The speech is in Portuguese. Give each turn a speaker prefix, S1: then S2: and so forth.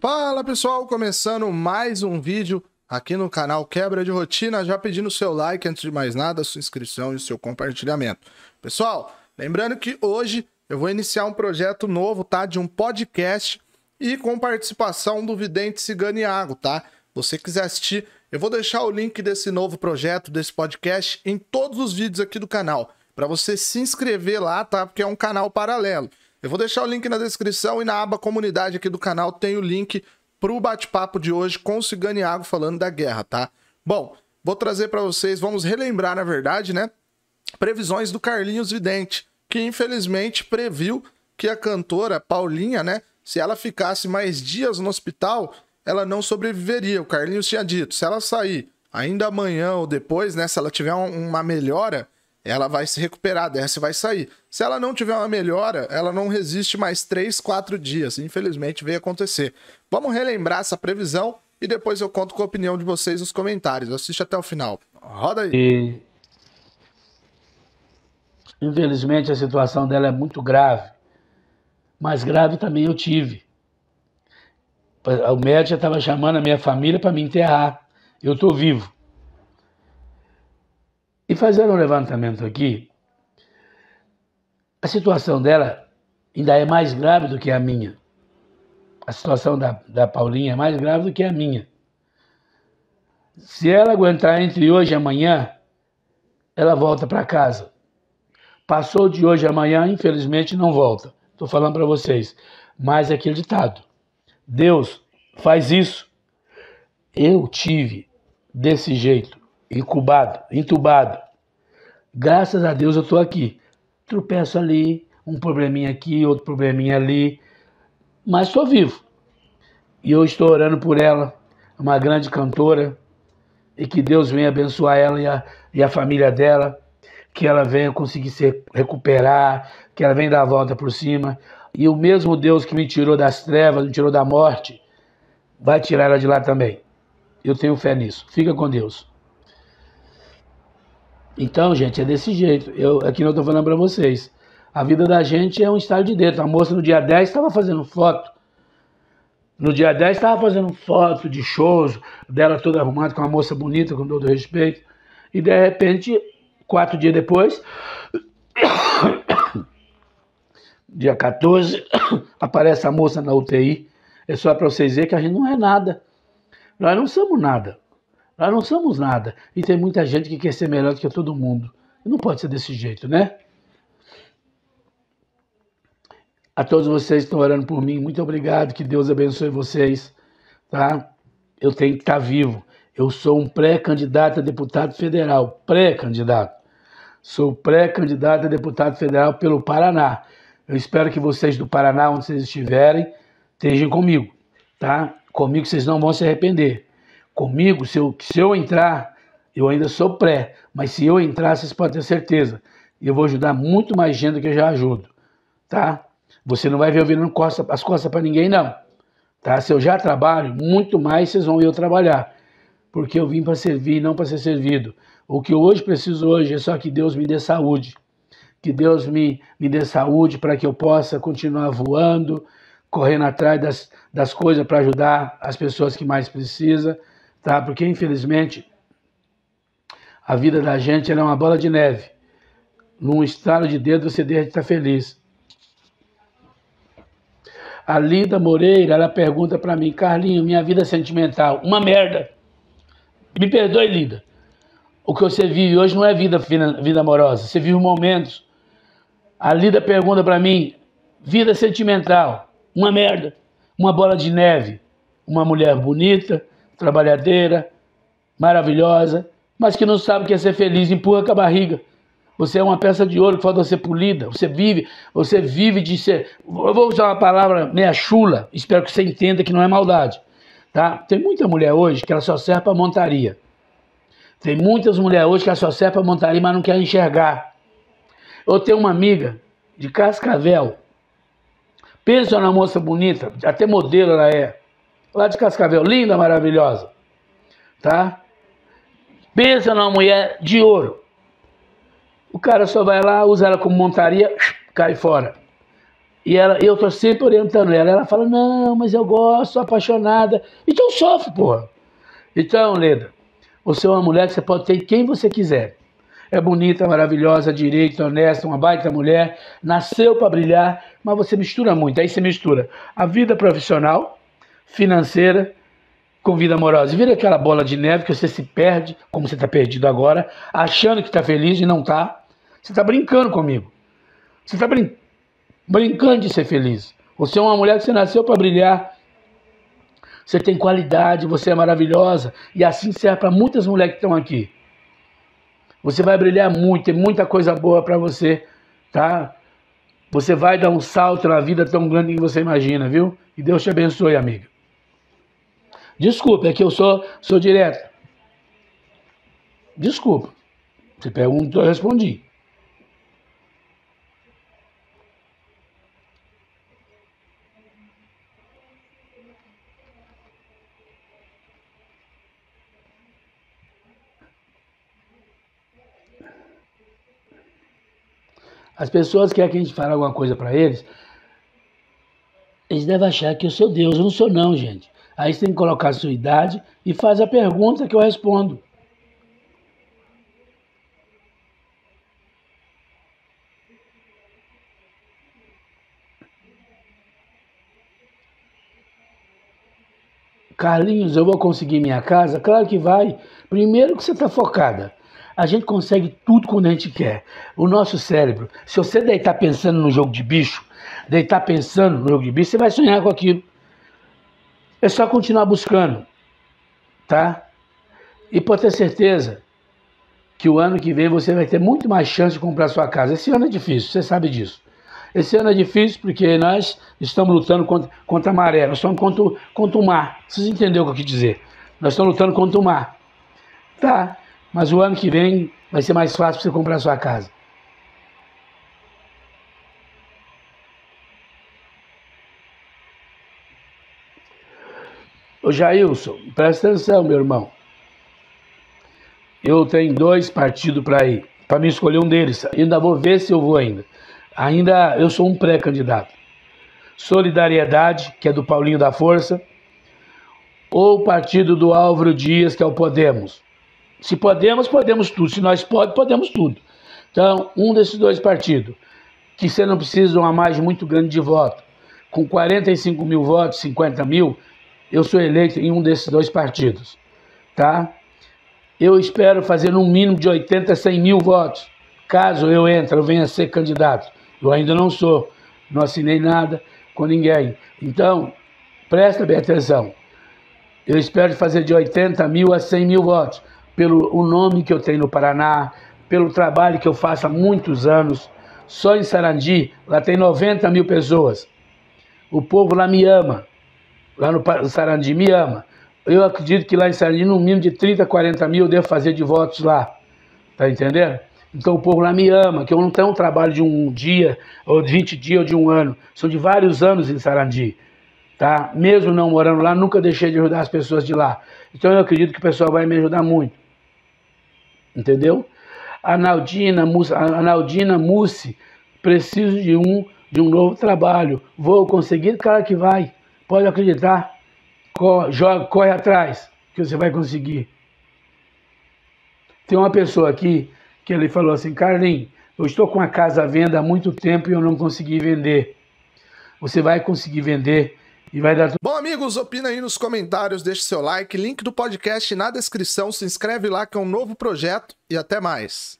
S1: Fala pessoal, começando mais um vídeo aqui no canal Quebra de Rotina, já pedindo seu like antes de mais nada, sua inscrição e seu compartilhamento. Pessoal, lembrando que hoje eu vou iniciar um projeto novo, tá? De um podcast e com participação do Vidente Ciganiago, tá? Você quiser assistir, eu vou deixar o link desse novo projeto, desse podcast, em todos os vídeos aqui do canal, para você se inscrever lá, tá? Porque é um canal paralelo. Eu vou deixar o link na descrição e na aba comunidade aqui do canal tem o link pro bate-papo de hoje com o Ciganiago falando da guerra, tá? Bom, vou trazer para vocês, vamos relembrar, na verdade, né? Previsões do Carlinhos Vidente, que infelizmente previu que a cantora Paulinha, né? Se ela ficasse mais dias no hospital, ela não sobreviveria. O Carlinhos tinha dito, se ela sair ainda amanhã ou depois, né? Se ela tiver uma melhora, ela vai se recuperar, dessa vai sair. Se ela não tiver uma melhora, ela não resiste mais 3, 4 dias. Infelizmente veio acontecer. Vamos relembrar essa previsão e depois eu conto com a opinião de vocês nos comentários. Assiste até o final. Roda aí. E...
S2: Infelizmente a situação dela é muito grave. Mais grave também eu tive. O médico estava chamando a minha família para me enterrar. Eu estou vivo. Fazendo um levantamento aqui, a situação dela ainda é mais grave do que a minha. A situação da, da Paulinha é mais grave do que a minha. Se ela aguentar entre hoje e amanhã, ela volta para casa. Passou de hoje a amanhã, infelizmente não volta. Estou falando para vocês. Mas é aquele ditado: Deus faz isso. Eu tive desse jeito incubado, entubado. Graças a Deus eu estou aqui. Tropeço ali, um probleminha aqui, outro probleminha ali, mas estou vivo. E eu estou orando por ela, uma grande cantora, e que Deus venha abençoar ela e a, e a família dela, que ela venha conseguir se recuperar, que ela venha dar a volta por cima. E o mesmo Deus que me tirou das trevas, me tirou da morte, vai tirar ela de lá também. Eu tenho fé nisso. Fica com Deus. Então, gente, é desse jeito. Eu aqui não estou falando para vocês. A vida da gente é um estado de dentro. A moça no dia 10 estava fazendo foto. No dia 10 estava fazendo foto de shows dela toda arrumada, com uma moça bonita, com todo respeito. E de repente, quatro dias depois, dia 14, aparece a moça na UTI. É só para vocês verem que a gente não é nada. Nós não somos nada. Nós não somos nada. E tem muita gente que quer ser melhor do que todo mundo. Não pode ser desse jeito, né? A todos vocês que estão orando por mim, muito obrigado. Que Deus abençoe vocês. Tá? Eu tenho que estar vivo. Eu sou um pré-candidato a deputado federal. Pré-candidato. Sou pré-candidato a deputado federal pelo Paraná. Eu espero que vocês do Paraná, onde vocês estiverem, estejam comigo. Tá? Comigo vocês não vão se arrepender comigo, se eu, se eu entrar, eu ainda sou pré, mas se eu entrar, vocês podem ter certeza, eu vou ajudar muito mais gente do que eu já ajudo, tá? Você não vai ver eu virando costa, as costas para ninguém, não. Tá? Se eu já trabalho, muito mais vocês vão eu trabalhar. Porque eu vim para servir, não para ser servido. O que eu hoje preciso hoje é só que Deus me dê saúde. Que Deus me, me dê saúde para que eu possa continuar voando, correndo atrás das, das coisas para ajudar as pessoas que mais precisam tá? Porque infelizmente a vida da gente é uma bola de neve. Num estalo de dedo você deixa de estar feliz. A Lida Moreira, ela pergunta para mim, Carlinho, minha vida sentimental, uma merda. Me perdoe, Lida. O que você vive hoje não é vida, vida amorosa, você vive momentos. A Lida pergunta para mim, vida sentimental, uma merda, uma bola de neve, uma mulher bonita, trabalhadeira, maravilhosa, mas que não sabe o que é ser feliz, empurra com a barriga. Você é uma peça de ouro que falta ser polida. Você vive, você vive de ser. Eu vou usar uma palavra meia chula, espero que você entenda que não é maldade. Tá? Tem muita mulher hoje que ela só serve para montaria. Tem muitas mulheres hoje que ela só serve para montaria, mas não quer enxergar. Eu tenho uma amiga de Cascavel. Pensa na moça bonita, até modelo ela é lá de Cascavel, linda, maravilhosa, tá? Pensa numa mulher de ouro. O cara só vai lá, usa ela como montaria, cai fora. E ela, eu tô sempre orientando ela. Ela fala, não, mas eu gosto, sou apaixonada. Então sofre, porra. Então, Leda, você é uma mulher que você pode ter quem você quiser. É bonita, maravilhosa, direita, honesta, uma baita mulher, nasceu para brilhar, mas você mistura muito. Aí você mistura a vida profissional, financeira, com vida amorosa. Vira aquela bola de neve que você se perde, como você está perdido agora, achando que está feliz e não está. Você está brincando comigo. Você está brin brincando de ser feliz. Você é uma mulher que você nasceu para brilhar. Você tem qualidade, você é maravilhosa. E assim serve para muitas mulheres que estão aqui. Você vai brilhar muito, tem muita coisa boa para você, tá? Você vai dar um salto na vida tão grande que você imagina, viu? E Deus te abençoe, amiga. Desculpa, é que eu sou, sou direto. Desculpa. Você perguntou, eu respondi. As pessoas querem que a gente fale alguma coisa para eles, eles devem achar que eu sou Deus. Eu não sou não, gente. Aí você tem que colocar a sua idade e faz a pergunta que eu respondo. Carlinhos, eu vou conseguir minha casa? Claro que vai. Primeiro que você está focada. A gente consegue tudo quando a gente quer. O nosso cérebro, se você deitar pensando no jogo de bicho, deitar pensando no jogo de bicho, você vai sonhar com aquilo. É só continuar buscando, tá? E pode ter certeza que o ano que vem você vai ter muito mais chance de comprar sua casa. Esse ano é difícil, você sabe disso. Esse ano é difícil porque nós estamos lutando contra, contra a maré, nós estamos contra, contra o mar. Vocês entenderam o que eu quis dizer? Nós estamos lutando contra o mar. Tá? Mas o ano que vem vai ser mais fácil você comprar sua casa. Ô Jailson, presta atenção, meu irmão. Eu tenho dois partidos para ir, para me escolher um deles. Ainda vou ver se eu vou ainda. Ainda eu sou um pré-candidato. Solidariedade, que é do Paulinho da Força, ou o partido do Álvaro Dias, que é o Podemos. Se podemos, podemos tudo. Se nós podemos, podemos tudo. Então, um desses dois partidos, que você não precisa de uma margem muito grande de voto, com 45 mil votos, 50 mil, eu sou eleito em um desses dois partidos. Tá? Eu espero fazer no mínimo de 80 a 100 mil votos. Caso eu entre, eu venha a ser candidato. Eu ainda não sou, não assinei nada com ninguém. Então, presta bem atenção. Eu espero fazer de 80 mil a 100 mil votos pelo o nome que eu tenho no Paraná, pelo trabalho que eu faço há muitos anos. Só em Sarandi, lá tem 90 mil pessoas. O povo lá me ama. Lá no Sarandi me ama. Eu acredito que lá em Sarandi, no mínimo de 30, 40 mil, eu devo fazer de votos lá. Tá entendendo? Então o povo lá me ama, que eu não tenho um trabalho de um dia, ou de 20 dias, ou de um ano. São de vários anos em Sarandi tá? Mesmo não morando lá, nunca deixei de ajudar as pessoas de lá. Então eu acredito que o pessoal vai me ajudar muito entendeu? A Naldina, a Naldina Mussi, preciso de um, de um novo trabalho. Vou conseguir? Cara que vai. Pode acreditar. Corre, atrás, que você vai conseguir. Tem uma pessoa aqui que ele falou assim, Carlinhos, eu estou com a casa à venda há muito tempo e eu não consegui vender. Você vai conseguir vender e vai dar
S1: Bom, amigos, opina aí nos comentários, deixe seu like, link do podcast na descrição, se inscreve lá que é um novo projeto e até mais.